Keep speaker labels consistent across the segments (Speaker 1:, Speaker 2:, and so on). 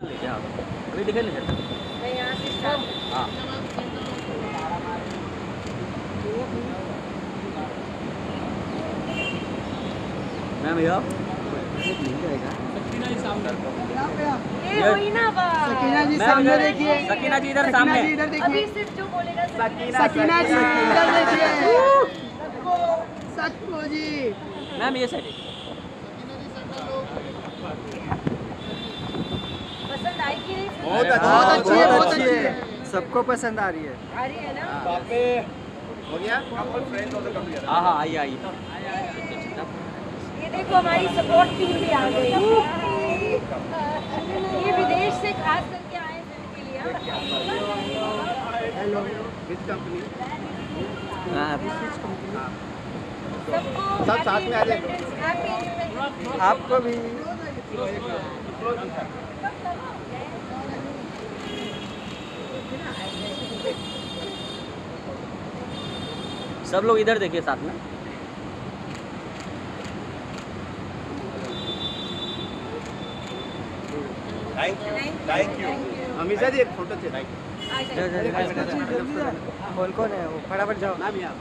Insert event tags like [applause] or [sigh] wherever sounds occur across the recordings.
Speaker 1: अभी दिखाई नहीं
Speaker 2: मैं यहाँ से start
Speaker 1: हाँ। मैम ये
Speaker 2: ये वही ना बा।
Speaker 3: सकीना जी सामने देखिए।
Speaker 1: सकीना जी इधर सामने।
Speaker 3: इधर
Speaker 2: अभी
Speaker 3: देखिए
Speaker 2: सिर्फ़ जो बोलेगा सकीना
Speaker 3: सकीना जी इधर देखिए। [laughs] सक्को जी।
Speaker 1: मैम ये साइड
Speaker 2: पसंद आई कि नहीं
Speaker 4: बहुत
Speaker 3: बहुत अच्छी है बहुत
Speaker 4: अच्छी है।
Speaker 3: है। सबको पसंद आ रही है।
Speaker 2: आ रही है ना?
Speaker 4: हो। गया कपल फ्रेंड और कपल
Speaker 1: हाँ हाँ आइए आइए
Speaker 2: ये देखो हमारी सपोर्ट टीम भी आ गई। ये विदेश से खास करके आए हैं के लिए हाँ।
Speaker 3: हेलो
Speaker 4: विद कंपनी
Speaker 1: हाँ।
Speaker 4: सब साथ में आ जाए।
Speaker 3: आपको भी।
Speaker 1: सब लोग इधर देखिए साथ में।
Speaker 4: थैंक यू थैंक यू हमेशा जी एक फ़ोटो चाहिए।
Speaker 3: कौन कौन है वो? फटाफट जाओ।
Speaker 4: मैम यहाँ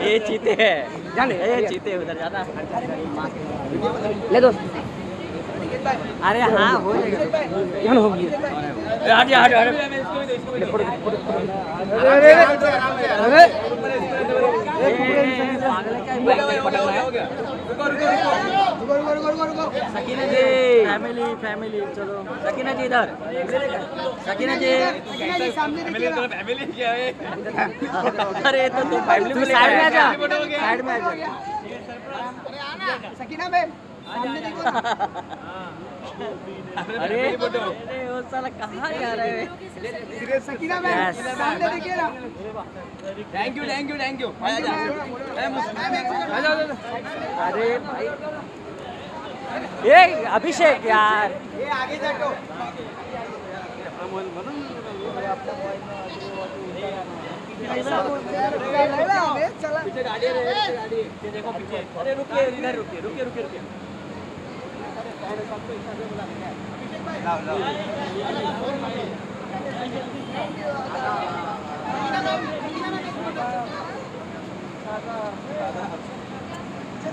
Speaker 1: ये चीते है। ये चीते उधर जाना।
Speaker 3: ले दो
Speaker 1: अरे हाँ हो
Speaker 3: यहाँ हो गया
Speaker 1: हट जा हट जा, हट
Speaker 3: अरे अरे रुको रुको रुको रुको रुको
Speaker 1: सकीना जी। फैमिली फैमिली चलो। सकीना जी इधर। सकीना जी। अरे तो तू फैमिली
Speaker 3: तू
Speaker 1: को
Speaker 3: साइड में आ जा।
Speaker 1: लेकर
Speaker 3: साइड में आ जा। सकीना मैम सामने देखो। [laughs]
Speaker 1: अरे अरे वो साला कहाँ जा रहे हैं?
Speaker 3: सकीना मैम सामने देखिए ना?
Speaker 4: Thank you thank you thank you
Speaker 1: अरे भाई। ये अभिषेक यार।
Speaker 3: ये आगे जाटो। चला।
Speaker 1: पीछे गाड़ी है पीछे गाड़ी ये देखो पीछे अरे रुकिए इधर रुकिए रुकिए रुकिए रुकिए।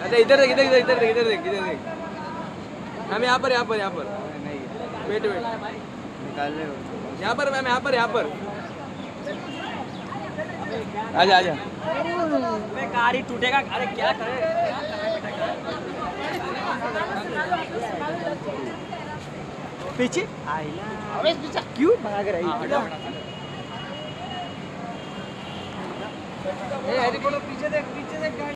Speaker 4: अरे इधर देख, इधर इधर देख इधर देख इधर देख। मैम, यहाँ पर यहाँ पर यहाँ पर। वेट वेट
Speaker 3: रहे
Speaker 4: यहाँ पर, मैम, यहाँ पर यहाँ पर। आजा आजा।
Speaker 1: मैं गाड़ी टूटेगा। अरे क्या करे?
Speaker 3: पीछे? क्यों भाग रही?
Speaker 1: है।
Speaker 3: ए पीछे देख पीछे देख